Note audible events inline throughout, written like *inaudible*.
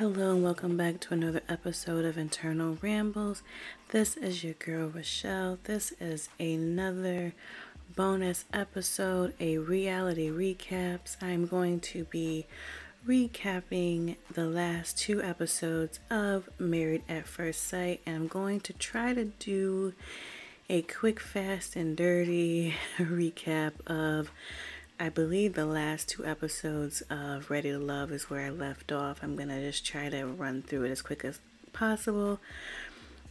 Hello and welcome back to another episode of Internal Rambles. This is your girl Rochelle. This is another bonus episode, a reality recaps. I'm going to be recapping the last two episodes of Married at First Sight, and I'm going to try to do a quick, fast, and dirty *laughs* recap of I believe the last two episodes of Ready to Love is where I left off. I'm going to just try to run through it as quick as possible.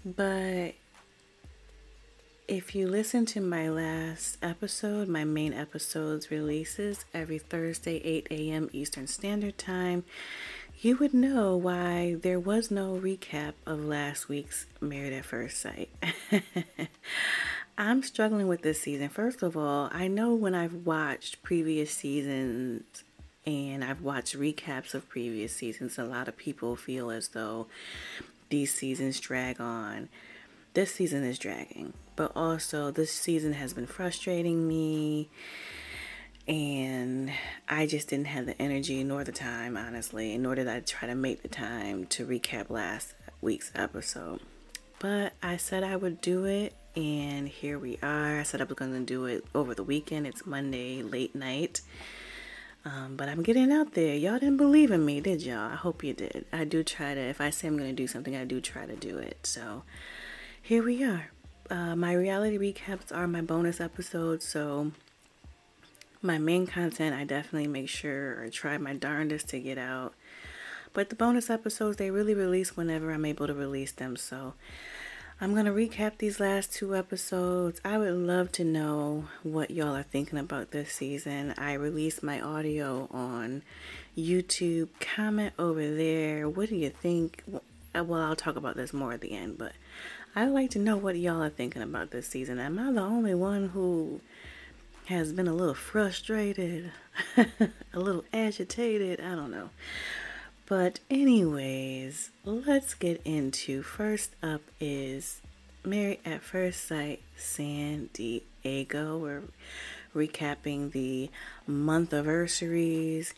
But if you listen to my last episode, my main episodes releases every Thursday, 8 a.m. Eastern Standard Time, you would know why there was no recap of last week's Married at First Sight. *laughs* I'm struggling with this season. First of all, I know when I've watched previous seasons and I've watched recaps of previous seasons, a lot of people feel as though these seasons drag on. This season is dragging, but also this season has been frustrating me and I just didn't have the energy nor the time, honestly, nor did I try to make the time to recap last week's episode. But I said I would do it, and here we are. I said I was going to do it over the weekend. It's Monday, late night. Um, but I'm getting out there. Y'all didn't believe in me, did y'all? I hope you did. I do try to, if I say I'm going to do something, I do try to do it. So here we are. Uh, my reality recaps are my bonus episodes. So my main content, I definitely make sure or try my darndest to get out. But the bonus episodes, they really release whenever I'm able to release them. So I'm going to recap these last two episodes. I would love to know what y'all are thinking about this season. I released my audio on YouTube. Comment over there. What do you think? Well, I'll talk about this more at the end, but I'd like to know what y'all are thinking about this season. Am I the only one who has been a little frustrated, *laughs* a little agitated? I don't know. But, anyways, let's get into first up is Married at First Sight San Diego. We're recapping the month anniversaries,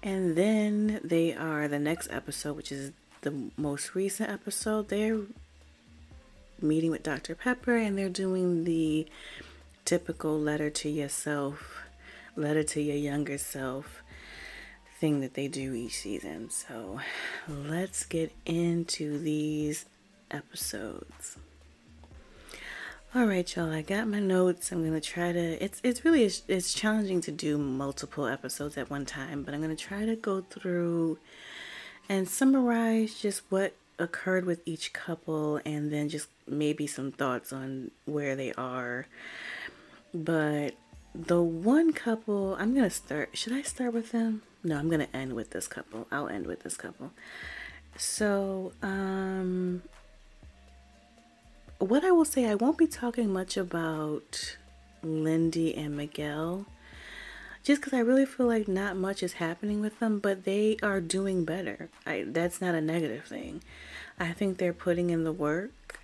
and then they are the next episode, which is the most recent episode. They're meeting with Dr. Pepper and they're doing the typical letter to yourself, letter to your younger self thing that they do each season. So let's get into these episodes. All right, y'all. I got my notes. I'm gonna try to. It's it's really it's challenging to do multiple episodes at one time, but I'm gonna try to go through and summarize just what occurred with each couple, and then just maybe some thoughts on where they are. But the one couple, I'm gonna start. Should I start with them? No, I'm gonna end with this couple. I'll end with this couple. So, um, what I will say, I won't be talking much about Lindy and Miguel, just because I really feel like not much is happening with them, but they are doing better. I, that's not a negative thing. I think they're putting in the work.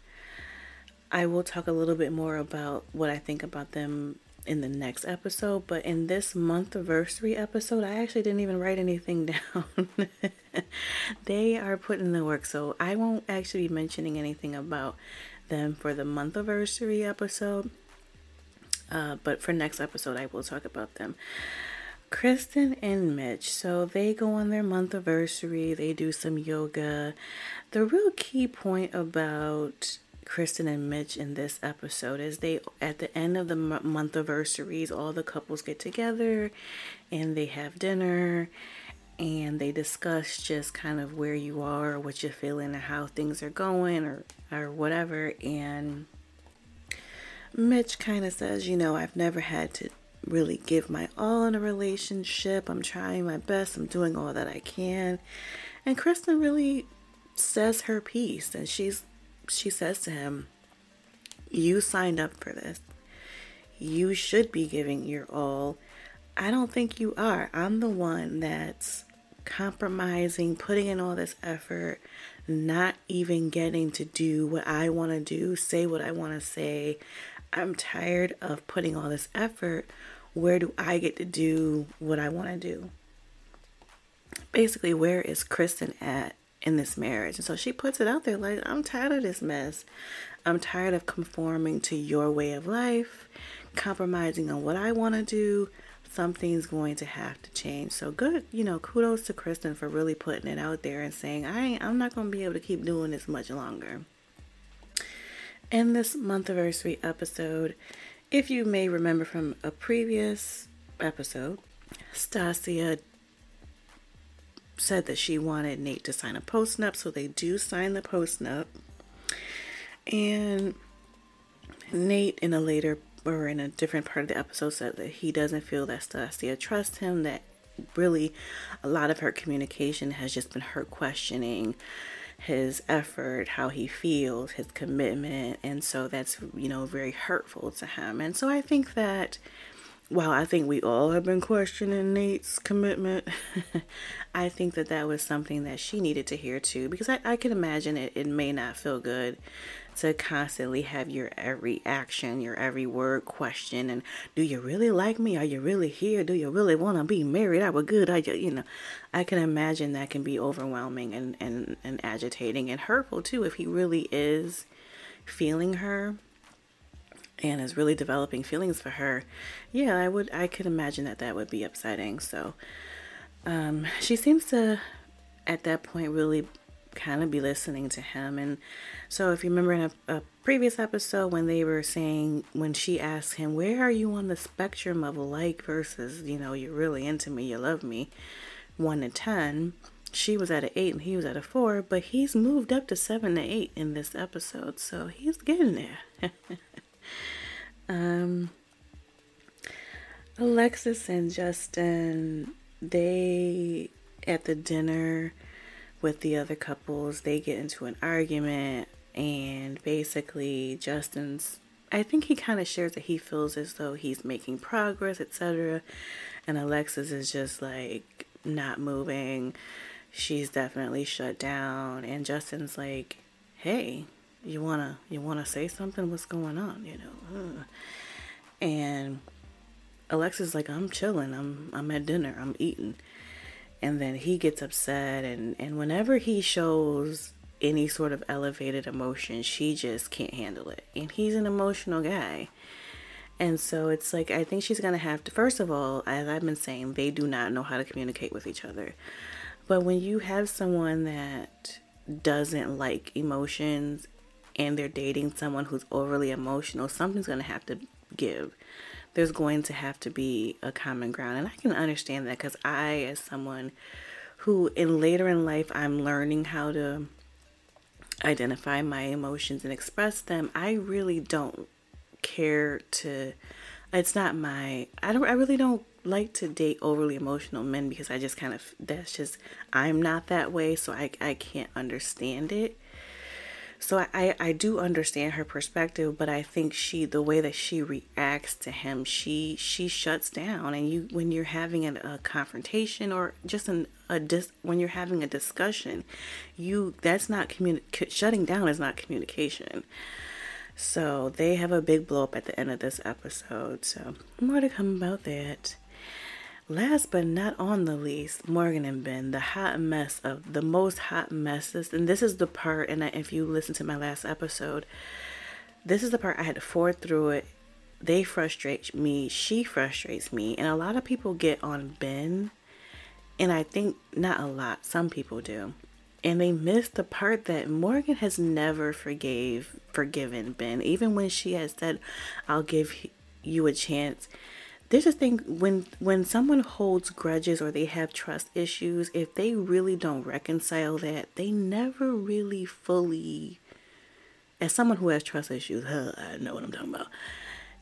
I will talk a little bit more about what I think about them in the next episode, but in this month anniversary episode, I actually didn't even write anything *laughs* down. they are putting the work, so I won't actually be mentioning anything about them for the month anniversary episode. Uh, but for next episode, I will talk about them. Kristen and Mitch, so they go on their month anniversary, they do some yoga. The real key point about Kristen and Mitch in this episode is they at the end of the month anniversaries, all the couples get together and they have dinner and they discuss just kind of where you are, what you're feeling, and how things are going, or or whatever. And Mitch kind of says, you know, I've never had to really give my all in a relationship. I'm trying my best. I'm doing all that I can. And Kristen really says her piece, and she's she says to him, You signed up for this. You should be giving your all. I don't think you are. I'm the one that's compromising, putting in all this effort, not even getting to do what I want to do, say what I want to say. I'm tired of putting all this effort. Where do I get to do what I want to do? Basically, where is Kristen at in this marriage. And so she puts it out there like, I'm tired of this mess. I'm tired of conforming to your way of life, compromising on what I want to do. Something's going to have to change. So good, you know, kudos to Kristen for really putting it out there and saying, I ain't, I'm not going to be able to keep doing this much longer. In this month anniversary episode, if you may remember from a previous episode, Stasia said that she wanted Nate to sign a post-nup, so they do sign the post-nup. And Nate, in a later or in a different part of the episode, said that he doesn't feel that Stasia trusts him, that really a lot of her communication has just been her questioning his effort, how he feels, his commitment, and so that's you know very hurtful to him. And so I think that while I think we all have been questioning Nate's commitment, *laughs* I think that that was something that she needed to hear too, because I, I can imagine it, it may not feel good to constantly have your every action, your every word question, and do you really like me? Are you really here? Do you really want to be married? I was good. I you know, I can imagine that can be overwhelming and, and, and agitating and hurtful too if he really is feeling her and is really developing feelings for her, yeah, I would I could imagine that that would be upsetting. So um, she seems to at that point really kind of be listening to him. And so if you remember in a, a previous episode when they were saying when she asked him, "Where are you on the spectrum of like versus you know you're really into me, you love me, one to ten." She was at an eight and he was at a four, but he's moved up to seven to eight in this episode, so he's getting there. *laughs* Um, Alexis and Justin, they at the dinner with the other couples, they get into an argument, and basically, Justin's I think he kind of shares that he feels as though he's making progress, etc. And Alexis is just like not moving. She's definitely shut down, and Justin's like, "Hey, you wanna you wanna say something? What's going on? You know?" And Alexis like, "I'm chilling. I'm I'm at dinner. I'm eating." And then he gets upset, and and whenever he shows any sort of elevated emotion, she just can't handle it. And he's an emotional guy. And so it's like, I think she's going to have to, first of all, as I've been saying, they do not know how to communicate with each other. But when you have someone that doesn't like emotions and they're dating someone who's overly emotional, something's going to have to give. There's going to have to be a common ground. And I can understand that because I, as someone who in later in life, I'm learning how to identify my emotions and express them, I really don't care to it's not my I don't I really don't like to date overly emotional men because I just kind of that's just I'm not that way so I I can't understand it. So I, I do understand her perspective, but I think she the way that she reacts to him, she she shuts down. And you when you're having a, a confrontation or just an, a dis, when you're having a discussion, you that's not communi- shutting down is not communication. So they have a big blow up at the end of this episode. So more to come about that. Last but not on the least, Morgan and Ben, the hot mess of the most hot messes. And this is the part, and if you listen to my last episode, this is the part I had to forward through it. They frustrate me, she frustrates me, and a lot of people get on Ben, and I think not a lot, some people do. And they miss the part that Morgan has never forgave forgiven Ben, even when she has said, I'll give you a chance there's a thing when when someone holds grudges or they have trust issues if they really don't reconcile that they never really fully as someone who has trust issues huh, i know what i'm talking about.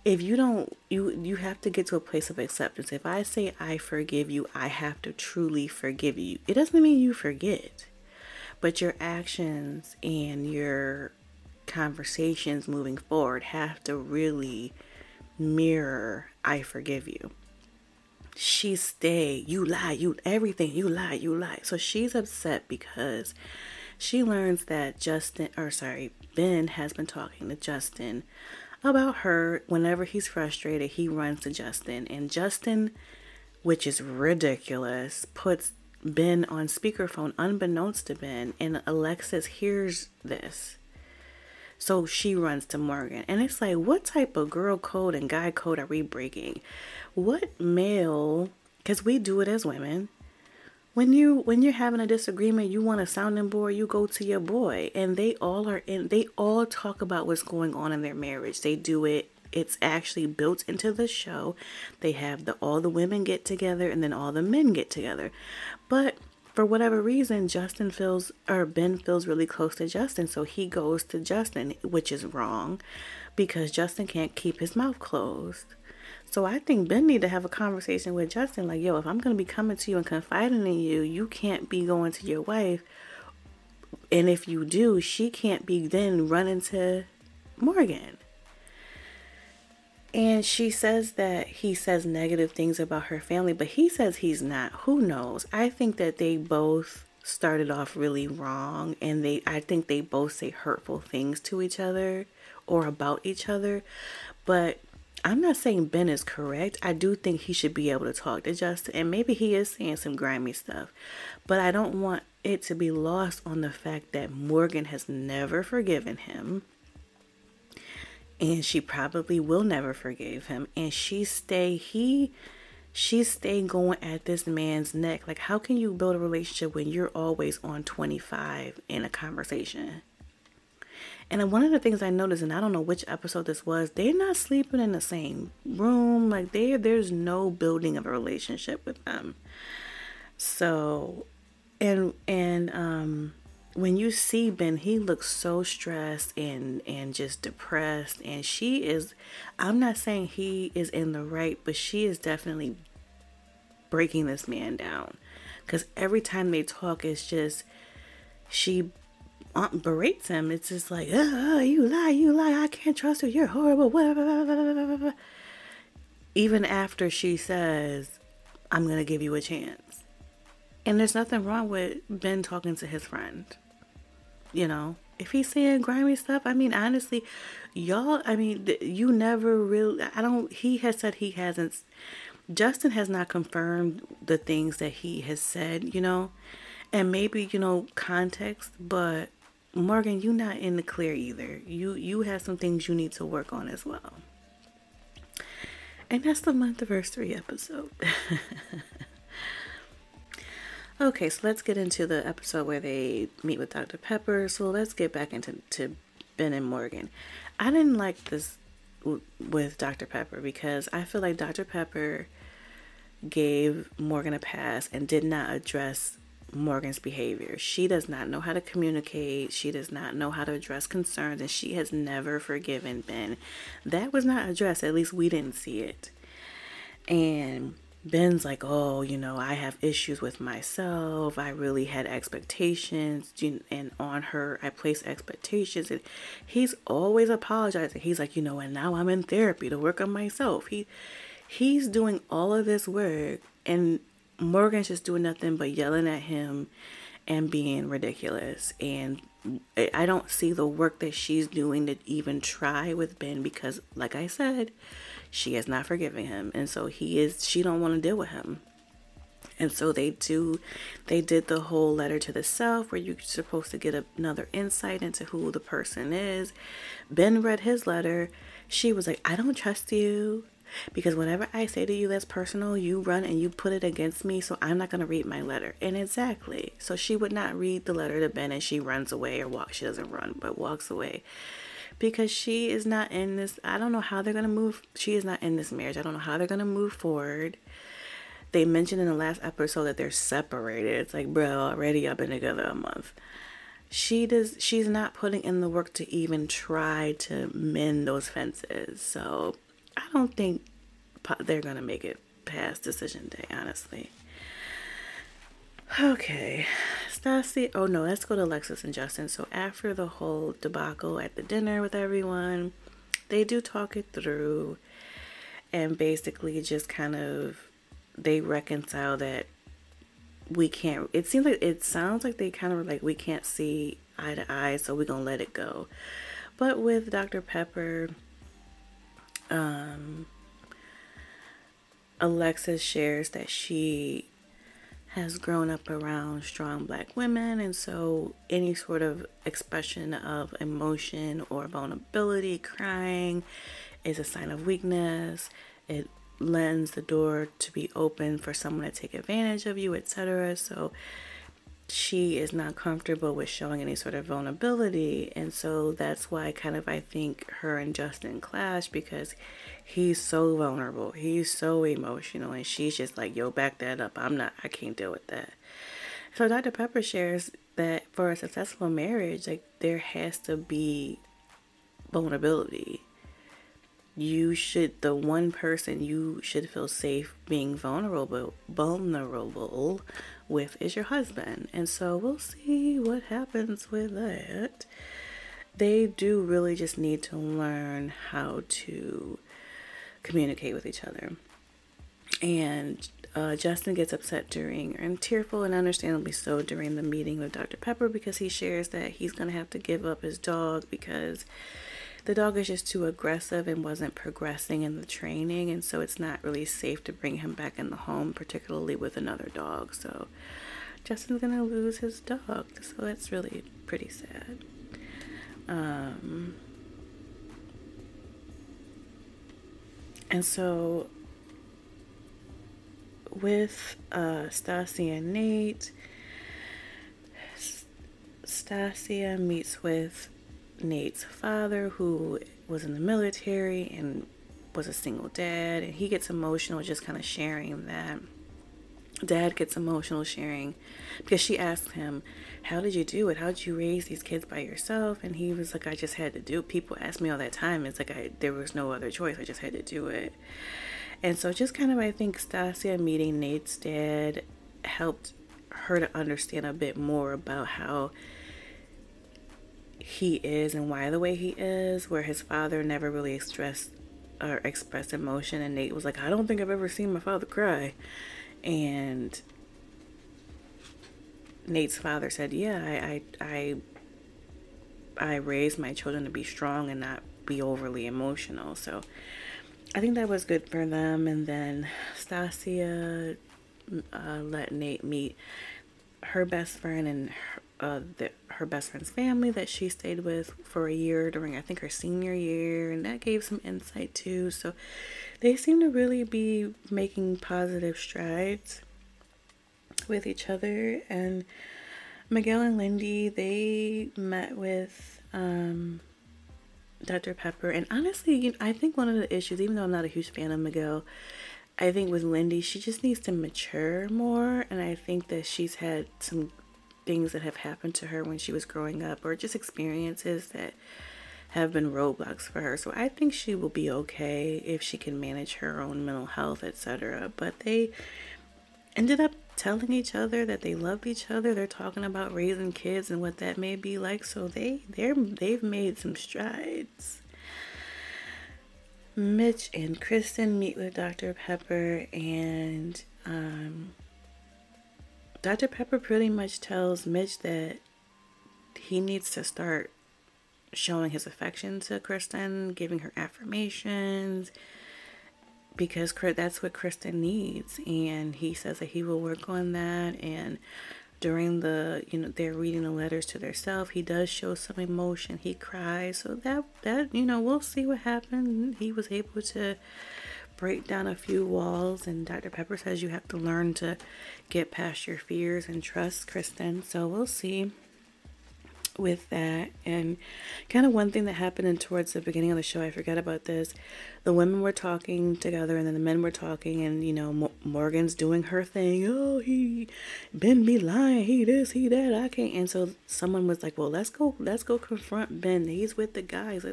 If you don't you you have to get to a place of acceptance. If i say i forgive you i have to truly forgive you. It doesn't mean you forget but your actions and your conversations moving forward have to really mirror I forgive you. She stay, you lie, you everything, you lie, you lie. So she's upset because she learns that Justin or sorry, Ben has been talking to Justin about her whenever he's frustrated, he runs to Justin and Justin, which is ridiculous, puts Ben on speakerphone, unbeknownst to Ben, and Alexis hears this. So she runs to Morgan. And it's like, what type of girl code and guy code are we breaking? What male, because we do it as women, when you when you're having a disagreement you want a sounding board you go to your boy and they all are in they all talk about what's going on in their marriage they do it it's actually built into the show they have the all the women get together and then all the men get together but for whatever reason justin feels or ben feels really close to justin so he goes to justin which is wrong because justin can't keep his mouth closed so I think Ben need to have a conversation with Justin, like, yo, if I'm gonna be coming to you and confiding in you, you can't be going to your wife. And if you do, she can't be then running to Morgan. And she says that he says negative things about her family, but he says he's not. Who knows? I think that they both started off really wrong and they I think they both say hurtful things to each other or about each other. But I'm not saying Ben is correct. I do think he should be able to talk to Justin, and maybe he is saying some grimy stuff. But I don't want it to be lost on the fact that Morgan has never forgiven him. And she probably will never forgive him. And she stay he she stay going at this man's neck. Like how can you build a relationship when you're always on 25 in a conversation? And one of the things I noticed, and I don't know which episode this was, they're not sleeping in the same room. Like they there's no building of a relationship with them. So and and um when you see Ben, he looks so stressed and and just depressed and she is I'm not saying he is in the right, but she is definitely breaking this man down. Cuz every time they talk it's just she berates him. It's just like, oh, you lie, you lie, I can't trust you, you're horrible, whatever. Even after she says, I'm going to give you a chance. And there's nothing wrong with Ben talking to his friend. You know, if he's saying grimy stuff, I mean, honestly, y'all, I mean, you never really, I don't, he has said he hasn't, Justin has not confirmed the things that he has said, you know, and maybe, you know, context, but Morgan, you're not in the clear either. You you have some things you need to work on as well. And that's the month anniversary episode. *laughs* okay, so let's get into the episode where they meet with Dr. Pepper. So let's get back into to Ben and Morgan. I didn't like this w- with Dr. Pepper because I feel like Dr. Pepper gave Morgan a pass and did not address Morgan's behavior. She does not know how to communicate. She does not know how to address concerns, and she has never forgiven Ben. That was not addressed. At least we didn't see it. And Ben's like, oh, you know, I have issues with myself. I really had expectations, and on her, I placed expectations. And he's always apologizing. He's like, you know, and now I'm in therapy to work on myself. He, he's doing all of this work, and Morgan's just doing nothing but yelling at him and being ridiculous. And I don't see the work that she's doing to even try with Ben because, like I said, she has not forgiven him, and so he is. She don't want to deal with him. And so they do, they did the whole letter to the self where you're supposed to get another insight into who the person is. Ben read his letter. She was like, I don't trust you. Because whatever I say to you that's personal, you run and you put it against me, so I'm not going to read my letter. And exactly. So she would not read the letter to Ben and she runs away or walks. She doesn't run, but walks away. Because she is not in this, I don't know how they're going to move. She is not in this marriage. I don't know how they're going to move forward. They mentioned in the last episode that they're separated. It's like, bro, already I've been together a month she does she's not putting in the work to even try to mend those fences so I don't think they're gonna make it past decision day, honestly. Okay, Stassi. Oh no, let's go to Alexis and Justin. So after the whole debacle at the dinner with everyone, they do talk it through, and basically just kind of they reconcile that we can't. It seems like it sounds like they kind of like we can't see eye to eye, so we're gonna let it go. But with Dr. Pepper, um, Alexis shares that she has grown up around strong black women, and so any sort of expression of emotion or vulnerability, crying, is a sign of weakness. It lends the door to be open for someone to take advantage of you, etc. So she is not comfortable with showing any sort of vulnerability, and so that's why kind of I think her and Justin clash because he's so vulnerable, he's so emotional, and she's just like, "Yo, back that up. I'm not. I can't deal with that." So Dr. Pepper shares that for a successful marriage, like there has to be vulnerability you should the one person you should feel safe being vulnerable vulnerable with is your husband and so we'll see what happens with that they do really just need to learn how to communicate with each other and uh, Justin gets upset during and tearful and understandably so during the meeting with Dr. Pepper because he shares that he's going to have to give up his dog because the dog is just too aggressive and wasn't progressing in the training and so it's not really safe to bring him back in the home particularly with another dog so justin's gonna lose his dog so that's really pretty sad um, and so with uh, and Nate, Stasia meets with Nate's father, who was in the military and was a single dad, and he gets emotional just kind of sharing that. Dad gets emotional sharing because she asked him, How did you do it? How did you raise these kids by yourself? And he was like, I just had to do it. People ask me all that time. It's like I there was no other choice. I just had to do it. And so just kind of I think Stasia meeting Nate's dad helped her to understand a bit more about how he is and why the way he is, where his father never really expressed or expressed emotion, and Nate was like, "I don't think I've ever seen my father cry," and Nate's father said, "Yeah, I, I, I, I raised my children to be strong and not be overly emotional." So I think that was good for them. And then Stasia uh, let Nate meet her best friend and uh, the, her best friend's family that she stayed with for a year during, I think, her senior year, and that gave some insight too. So they seem to really be making positive strides with each other. And Miguel and Lindy, they met with um, Dr. Pepper, and honestly, you know, I think one of the issues, even though I'm not a huge fan of Miguel, I think with Lindy, she just needs to mature more, and I think that she's had some things that have happened to her when she was growing up or just experiences that have been roadblocks for her. So I think she will be okay if she can manage her own mental health, etc. But they ended up telling each other that they loved each other. They're talking about raising kids and what that may be like. So they they're they've made some strides. Mitch and Kristen meet with Dr. Pepper and um, Dr. Pepper pretty much tells Mitch that he needs to start showing his affection to Kristen, giving her affirmations, because that's what Kristen needs. And he says that he will work on that. And during the, you know, they're reading the letters to themselves, he does show some emotion. He cries. So that, that, you know, we'll see what happens. He was able to break down a few walls. And Dr. Pepper says you have to learn to get past your fears and trust Kristen. So we'll see with that. And kind of one thing that happened in towards the beginning of the show, I forgot about this. The women were talking together, and then the men were talking, and you know, Morgan's doing her thing. Oh, he Ben be lying. He this, he that. I can't. And so someone was like, "Well, let's go, let's go confront Ben. He's with the guys,"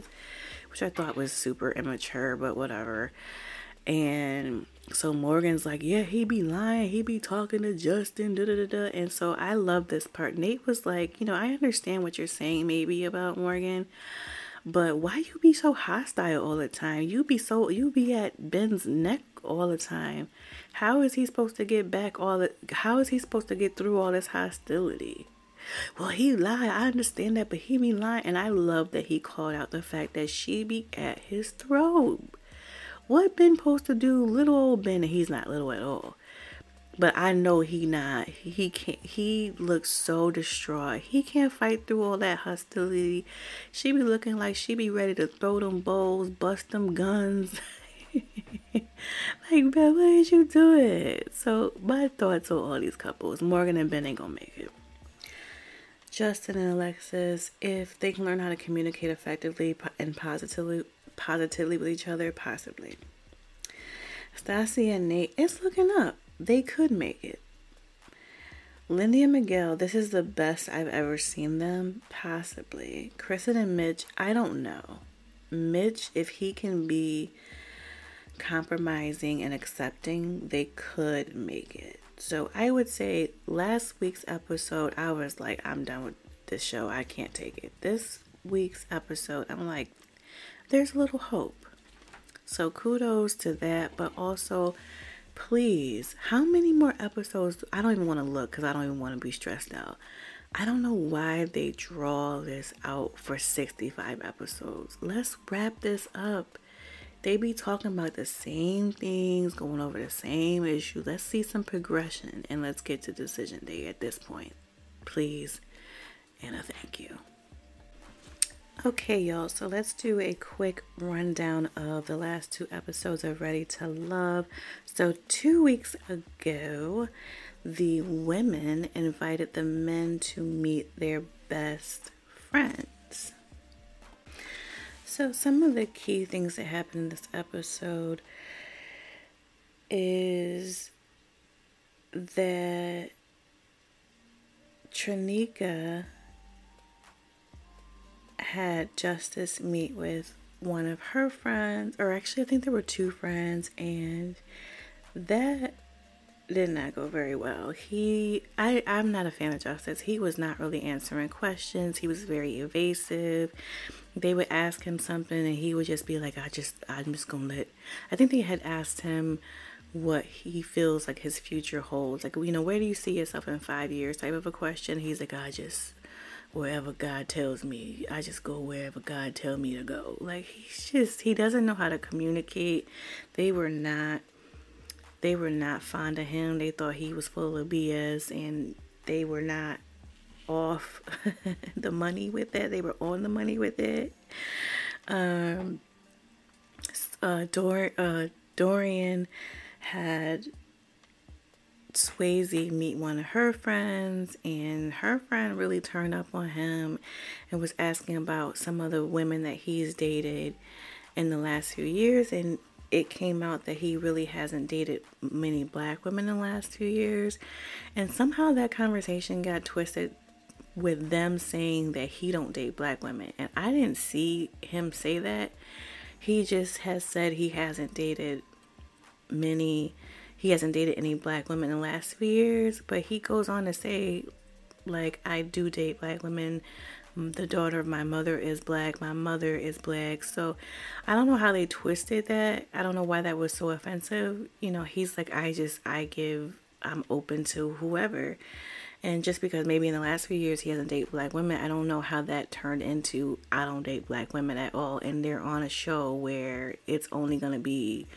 which I thought was super immature, but whatever. And so Morgan's like, yeah, he be lying. He be talking to Justin. Da, da, da, da. And so I love this part. Nate was like, you know, I understand what you're saying maybe about Morgan, but why you be so hostile all the time? You be so you be at Ben's neck all the time. How is he supposed to get back all the? How is he supposed to get through all this hostility? Well, he lied. I understand that, but he be lying, and I love that he called out the fact that she be at his throat. What Ben supposed to do? Little old Ben, he's not little at all. but I know he not. He can't. He looks so distraught. He can't fight through all that hostility. She be looking like she be ready to throw them bowls, bust them guns. *laughs* like, man, why did you do it? So my thoughts on all these couples. Morgan and Ben ain't gonna make it. Justin and Alexis, if they can learn how to communicate effectively and positively, positively with each other, possibly. Stassi and Nate, it's looking up they could make it. Lindy and Miguel, this is the best I've ever seen them, possibly. Kristen and Mitch, I don't know. Mitch, if he can be compromising and accepting, they could make it. So I would say last week's episode, I was like, I'm done with this show. I can't take it. This week's episode, I'm like, there's a little hope. So kudos to that, but also please, how many more episodes? I don't even want to look because I don't even want to be stressed out. I don't know why they draw this out for 65 episodes. Let's wrap this up. They be talking about the same things, going over the same issue. Let's see some progression and let's get to decision day at this point. Please and a thank you. Okay, y'all, so let's do a quick rundown of the last two episodes of Ready to Love. So, two weeks ago, the women invited the men to meet their best friends. So, some of the key things that happened in this episode is that Trinika had Justice meet with one of her friends, or actually, I think there were two friends, and that did not go very well. He, I, I'm not a fan of Justice. He was not really answering questions. He was very evasive. They would ask him something, and he would just be like, "I just, I'm just gonna let." I think they had asked him what he feels like his future holds. Like, you know, where do you see yourself in five years? Type of a question. He's like, I just wherever God tells me. I just go wherever God tell me to go. Like he's just he doesn't know how to communicate. They were not they were not fond of him. They thought he was full of BS and they were not off *laughs* the money with that. They were on the money with it. Um uh Dor uh Dorian had Swayze meet one of her friends, and her friend really turned up on him and was asking about some of the women that he's dated in the last few years. And it came out that he really hasn't dated many black women in the last few years. And somehow that conversation got twisted with them saying that he don't date black women. And I didn't see him say that. He just has said he hasn't dated many he hasn't dated any black women in the last few years, but he goes on to say, like, I do date black women. Mm, the daughter of my mother is black. My mother is black. So I don't know how they twisted that. I don't know why that was so offensive. You know, he's like, I just, I give, I'm open to whoever. And just because maybe in the last few years he hasn't dated black women, I don't know how that turned into I don't date black women at all. And they're on a show where it's only going to be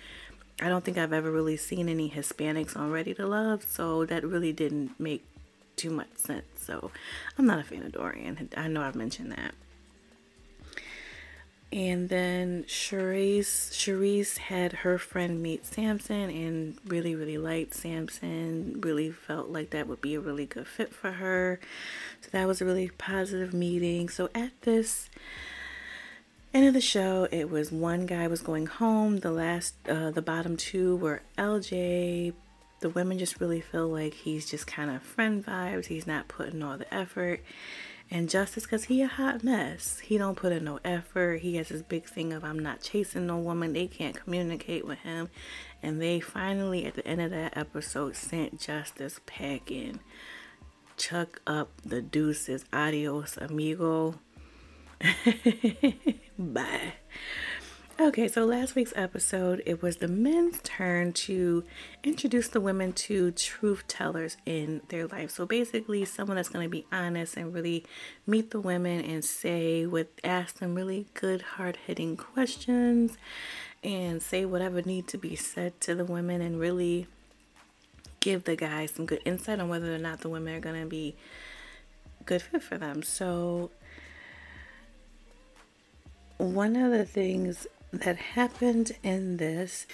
I don't think I've ever really seen any Hispanics on Ready to Love, so that really didn't make too much sense. So I'm not a fan of Dorian. I know I've mentioned that. And then Charisse, Charisse had her friend meet Samson and really, really liked Samson. Really felt like that would be a really good fit for her. So that was a really positive meeting. So at this End of the show, it was one guy was going home. The last, uh, the bottom two were LJ. The women just really feel like he's just kind of friend vibes. He's not putting all the effort. And Justice, cause he a hot mess. He don't put in no effort. He has this big thing of I'm not chasing no woman. They can't communicate with him. And they finally, at the end of that episode, sent Justice packing. Chuck up the deuces. Adios, amigo. *laughs* Bye. Okay, so last week's episode, it was the men's turn to introduce the women to truth tellers in their life. So basically, someone that's going to be honest and really meet the women and say with ask them really good, hard hitting questions and say whatever need to be said to the women and really give the guys some good insight on whether or not the women are going to be good fit for them. So, one of the things that happened in this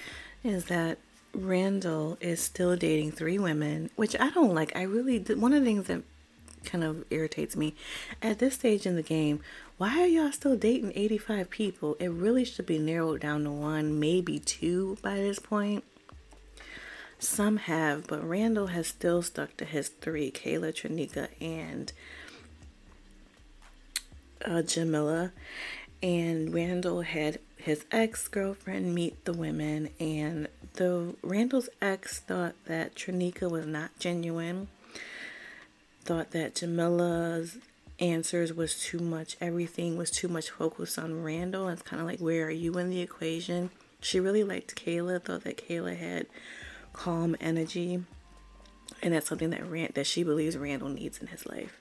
is that Randall is still dating three women, which I don't like. I really did. One of the things that kind of irritates me at this stage in the game, why are y'all still dating 85 people? It really should be narrowed down to one, maybe two by this point. Some have, but Randall has still stuck to his three Kayla, Trinica, and uh, Jamila. And Randall had his ex girlfriend meet the women, and the Randall's ex thought that Trinica was not genuine, thought that Jamila's answers was too much, everything was too much focused on Randall. It's kind of like, where are you in the equation? She really liked Kayla, thought that Kayla had calm energy, and that's something that Rand that she believes Randall needs in his life.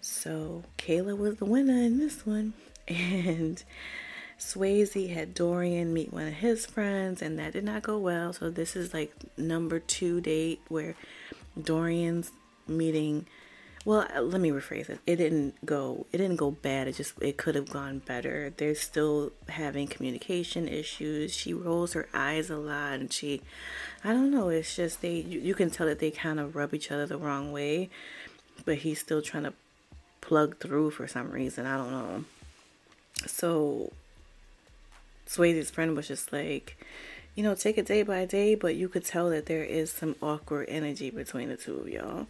So Kayla was the winner in this one, and Swayze had Dorian meet one of his friends, and that did not go well. So this is like number two date where Dorian's meeting well uh, let me rephrase it. It didn't go it didn't go bad. It just it could have gone better. They're still having communication issues. She rolls her eyes a lot and she i don't know it's just they you, you can tell that they kind of rub each other the wrong way but he's still trying to plug through for some reason. I don't know so Swayze's friend was just like you know, take it day by day, but you could tell that there is some awkward energy between the two of y'all.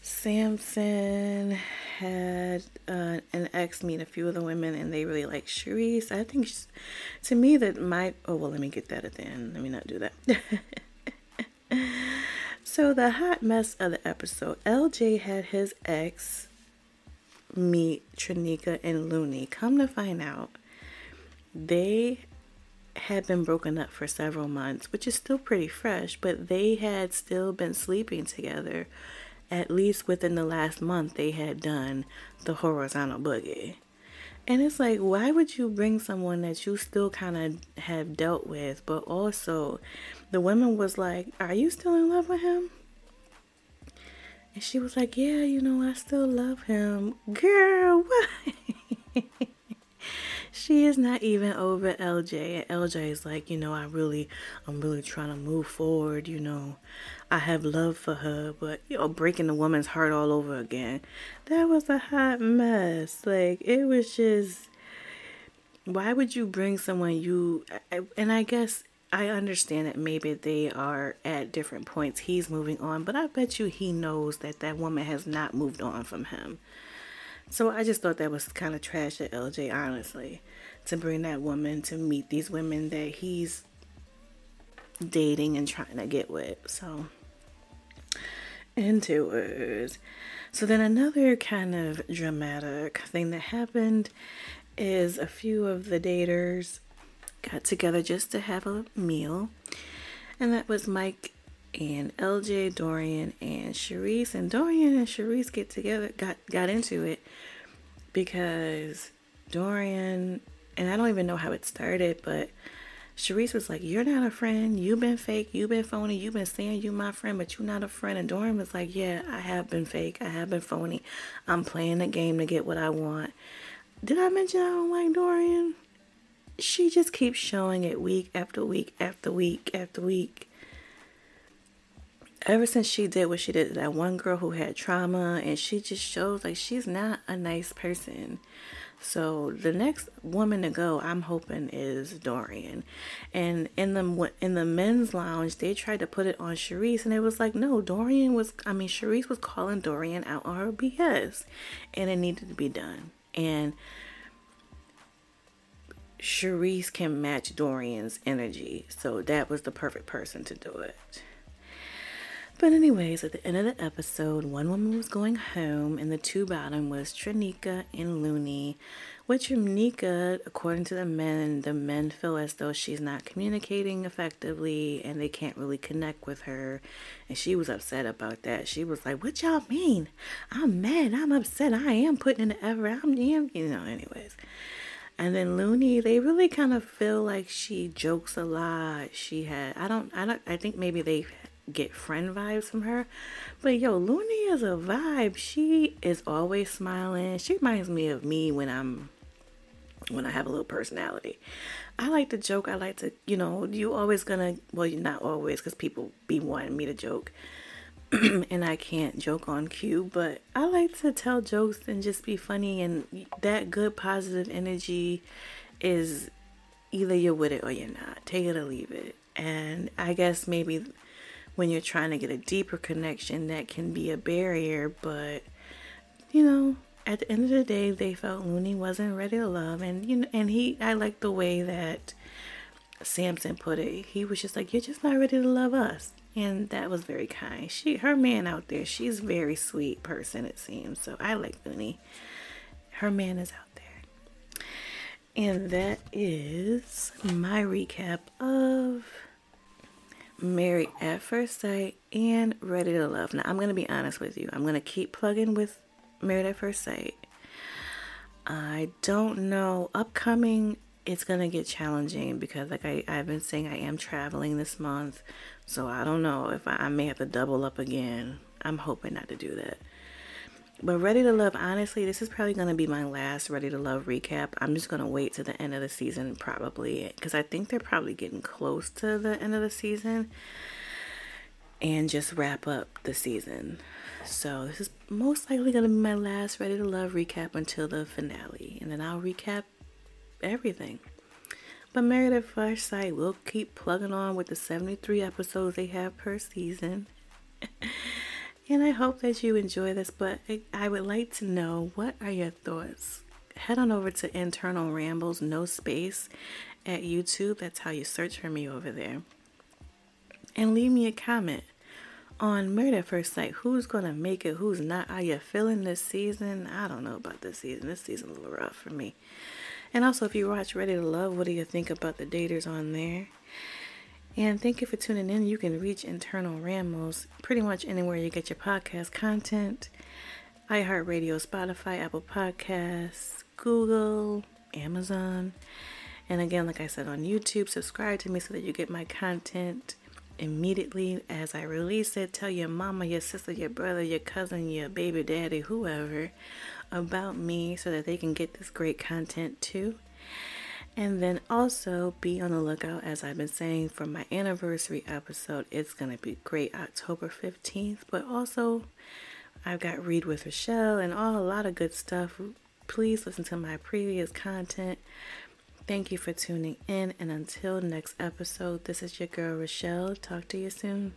Samson had uh, an ex meet a few of the women, and they really like Charisse. I think, to me, that might. Oh well, let me get that at the end. Let me not do that. *laughs* so the hot mess of the episode. LJ had his ex meet Trinica and Looney. Come to find out, they had been broken up for several months, which is still pretty fresh, but they had still been sleeping together at least within the last month, they had done the horizontal boogie. And it's like, why would you bring someone that you still kind of have dealt with, but also the woman was like, Are you still in love with him? And she was like, Yeah, you know, I still love him. Girl, *laughs* what? she is not even over LJ. And LJ is like, you know, I really, I'm really trying to move forward. You know, I have love for her, but you know, breaking the woman's heart all over again. That was a hot mess. Like it was just. Why would you bring someone you? And I guess I understand that maybe they are at different points. He's moving on, but I bet you he knows that that woman has not moved on from him. So I just thought that was kind of trash at LJ, honestly, to bring that woman to meet these women that he's dating and trying to get with. So, into it. So then another kind of dramatic thing that happened is a few of the daters got together just to have a meal. And that was Mike and LJ, Dorian, and Charisse. And Dorian and Charisse get together, got got into it because Dorian and I don't even know how it started, but Charisse was like, You're not a friend. You've been fake. You've been phony. You've been saying you my friend, but you're not a friend. And Dorian was like, Yeah, I have been fake. I have been phony. I'm playing the game to get what I want. Did I mention I don't like Dorian? She just keeps showing it week after week after week after week. Ever since she did what she did that one girl who had trauma and she just shows like she's not a nice person. So the next woman to go i'm hoping is dorian. And in the in the men's lounge they tried to put it on Charisse and it was like no dorian was i mean Charisse was calling dorian out on her bs and it needed to be done. And Charisse can match Dorian's energy, so that was the perfect person to do it. But anyways, at the end of the episode, one woman was going home, and the two bottom was Trinica and Looney. With Trinica, according to the men, the men feel as though she's not communicating effectively, and they can't really connect with her. And she was upset about that. She was like, "What y'all mean? I'm mad. I'm upset. I am putting in the effort. I'm, you know." Anyways. And then Looney, they really kind of feel like she jokes a lot. She had, I don't, I don't, I think maybe they get friend vibes from her. But yo, Luni is a vibe. She is always smiling. She reminds me of me when I'm when I have a little personality. I like to joke. I like to, you know, you always gonna, well, you're not always because people be wanting me to joke. *clears throat* and I can't joke on cue, but I like to tell jokes and just be funny. And that good positive energy is either you're with it or you're not. Take it or leave it. And I guess maybe when you're trying to get a deeper connection, that can be a barrier. But you know, at the end of the day, they felt Luni wasn't ready to love, and you know, and he, I like the way that Samson put it. He was just like, "You're just not ready to love us," and that was very kind. She, her man out there, she's very sweet person it seems. So I like Luni. Her man is out there. And that is my recap of Married at First Sight and Ready to Love. Now, I'm going to be honest with you. I'm going to keep plugging with Married at First Sight. I don't know. Upcoming, it's going to get challenging because, like I, I've been saying, I am traveling this month. So I don't know if I, I may have to double up again. I'm hoping not to do that. But Ready to Love, honestly, this is probably going to be my last Ready to Love recap. I'm just going to wait to the end of the season, probably, because I think they're probably getting close to the end of the season and just wrap up the season. So, this is most likely going to be my last Ready to Love recap until the finale, and then I'll recap everything. But Married at First Sight will keep plugging on with the 73 episodes they have per season. *laughs* And I hope that you enjoy this, but I would like to know what are your thoughts? Head on over to Internal Rambles, no space, at YouTube. That's how you search for me over there. And leave me a comment on Married at First Sight. Who's to make it? Who's not? Are you feeling this season? I don't know about this season. This season's a little rough for me. And also, if you watch Ready to Love, what do you think about the daters on there? And thank you for tuning in. You can reach Internal Rambles pretty much anywhere you get your podcast content iHeartRadio, Spotify, Apple Podcasts, Google, Amazon. And again, like I said on YouTube, subscribe to me so that you get my content immediately as I release it. Tell your mama, your sister, your brother, your cousin, your baby daddy, whoever about me so that they can get this great content too. And then also be on the lookout, as I've been saying, for my anniversary episode. It's going to be great October 15th, but also I've got Read with Rochelle and all a lot of good stuff. Please listen to my previous content. Thank you for tuning in, and until next episode, this is your girl Rochelle. Talk to you soon.